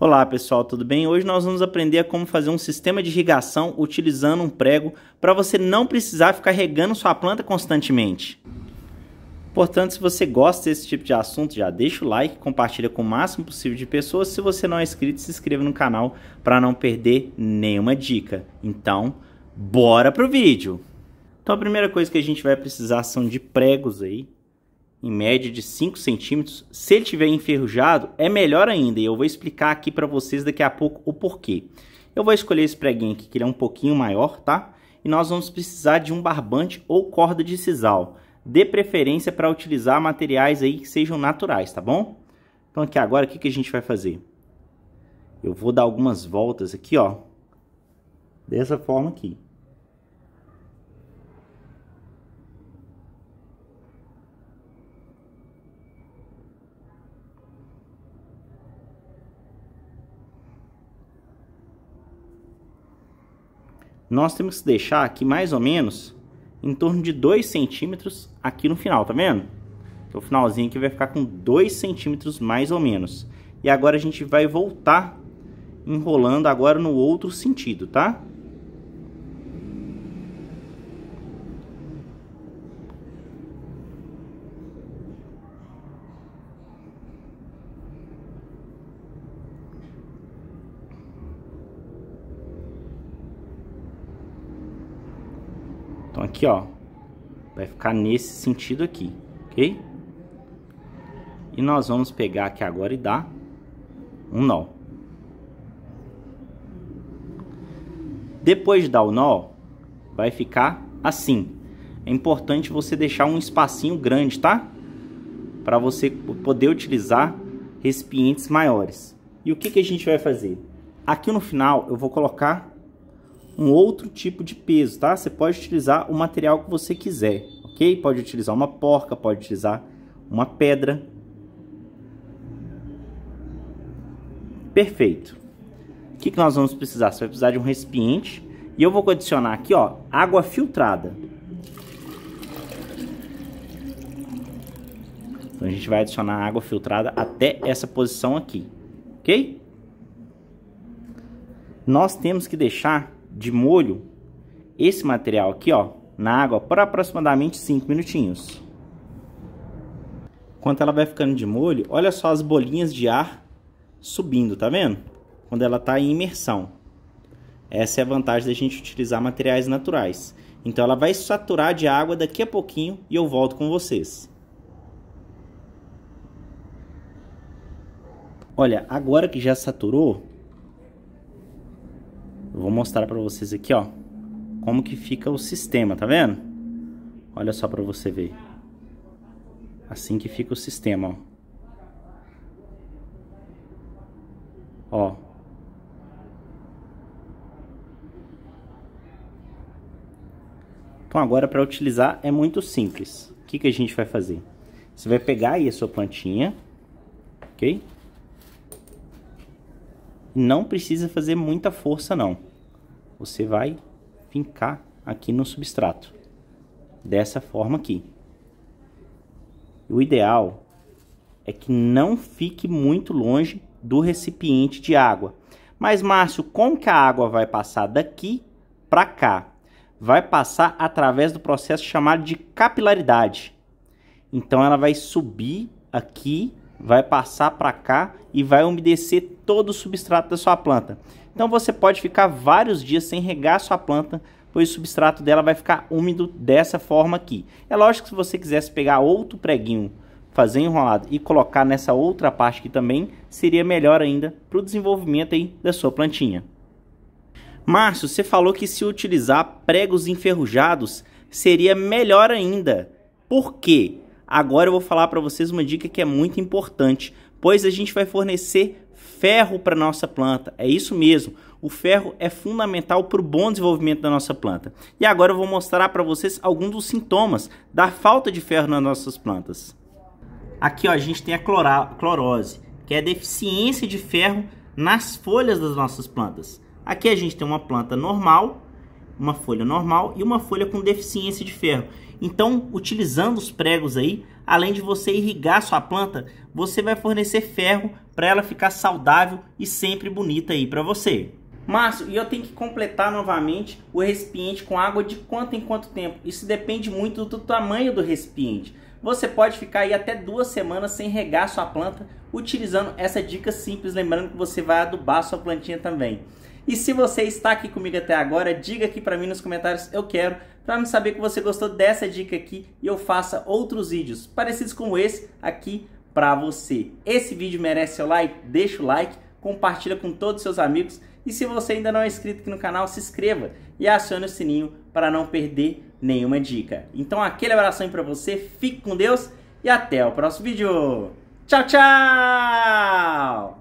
Olá pessoal, tudo bem? Hoje nós vamos aprender como fazer um sistema de irrigação utilizando um prego para você não precisar ficar regando sua planta constantemente. Portanto, se você gosta desse tipo de assunto, já deixa o like, compartilha com o máximo possível de pessoas. Se você não é inscrito, se inscreva no canal para não perder nenhuma dica. Então, bora pro vídeo! Então a primeira coisa que a gente vai precisar são de pregos aí em média de 5 centímetros. Se ele tiver enferrujado, é melhor ainda. E eu vou explicar aqui para vocês daqui a pouco o porquê. Eu vou escolher esse preguinho aqui, que ele é um pouquinho maior, tá? E nós vamos precisar de um barbante ou corda de sisal. Dê preferência para utilizar materiais aí que sejam naturais, tá bom? Então aqui agora, o que, que a gente vai fazer? Eu vou dar algumas voltas aqui, ó. Dessa forma aqui. Nós temos que deixar aqui mais ou menos em torno de 2 centímetros aqui no final, tá vendo? Então, o finalzinho aqui vai ficar com 2 centímetros mais ou menos. E agora a gente vai voltar enrolando agora no outro sentido, tá? Aqui, ó, vai ficar nesse sentido aqui, ok? E nós vamos pegar aqui agora e dar um nó. Depois de dar o nó, vai ficar assim. É importante você deixar um espacinho grande, tá? Para você poder utilizar recipientes maiores. E o que, que a gente vai fazer? Aqui no final eu vou colocar um outro tipo de peso, tá? Você pode utilizar o material que você quiser, ok? Pode utilizar uma porca, pode utilizar uma pedra. Perfeito. O que, que nós vamos precisar? Você vai precisar de um recipiente e eu vou adicionar aqui, ó, água filtrada. Então a gente vai adicionar água filtrada até essa posição aqui, ok? Nós temos que deixar de molho esse material aqui, ó, na água por aproximadamente 5 minutinhos. Enquanto ela vai ficando de molho, olha só as bolinhas de ar subindo, tá vendo? Quando ela está em imersão. Essa é a vantagem da gente utilizar materiais naturais. Então ela vai saturar de água daqui a pouquinho e eu volto com vocês. Olha, agora que já saturou, eu vou mostrar para vocês aqui, ó, como que fica o sistema, tá vendo? Olha só para você ver. Assim que fica o sistema, ó. Ó. Então agora para utilizar é muito simples. O que, que a gente vai fazer? Você vai pegar aí a sua plantinha, ok? Não precisa fazer muita força não. Você vai fincar aqui no substrato. Dessa forma aqui. O ideal é que não fique muito longe do recipiente de água. Mas, Márcio, como que a água vai passar daqui para cá? Vai passar através do processo chamado de capilaridade. Então, ela vai subir aqui vai passar para cá e vai umedecer todo o substrato da sua planta. Então você pode ficar vários dias sem regar a sua planta, pois o substrato dela vai ficar úmido dessa forma aqui. É lógico que se você quisesse pegar outro preguinho, fazer enrolado e colocar nessa outra parte aqui também, seria melhor ainda para o desenvolvimento aí da sua plantinha. Márcio, você falou que se utilizar pregos enferrujados seria melhor ainda. Por quê? Agora eu vou falar para vocês uma dica que é muito importante, pois a gente vai fornecer ferro para nossa planta. É isso mesmo. O ferro é fundamental para o bom desenvolvimento da nossa planta. E agora eu vou mostrar para vocês alguns dos sintomas da falta de ferro nas nossas plantas. Aqui ó, a gente tem a clorose, que é a deficiência de ferro nas folhas das nossas plantas. Aqui a gente tem uma planta normal uma folha normal e uma folha com deficiência de ferro. Então, utilizando os pregos aí, além de você irrigar sua planta, você vai fornecer ferro para ela ficar saudável e sempre bonita aí para você. Márcio, e eu tenho que completar novamente o recipiente com água de quanto em quanto tempo? Isso depende muito do tamanho do recipiente. Você pode ficar aí até duas semanas sem regar sua planta utilizando essa dica simples, lembrando que você vai adubar sua plantinha também. E se você está aqui comigo até agora, diga aqui para mim nos comentários eu quero, para me saber que você gostou dessa dica aqui e eu faça outros vídeos parecidos como esse aqui para você. Esse vídeo merece seu like, deixa o like, compartilha com todos os seus amigos e se você ainda não é inscrito aqui no canal, se inscreva e acione o sininho para não perder nenhuma dica. Então aquele abração para você, fique com Deus e até o próximo vídeo. Tchau, tchau!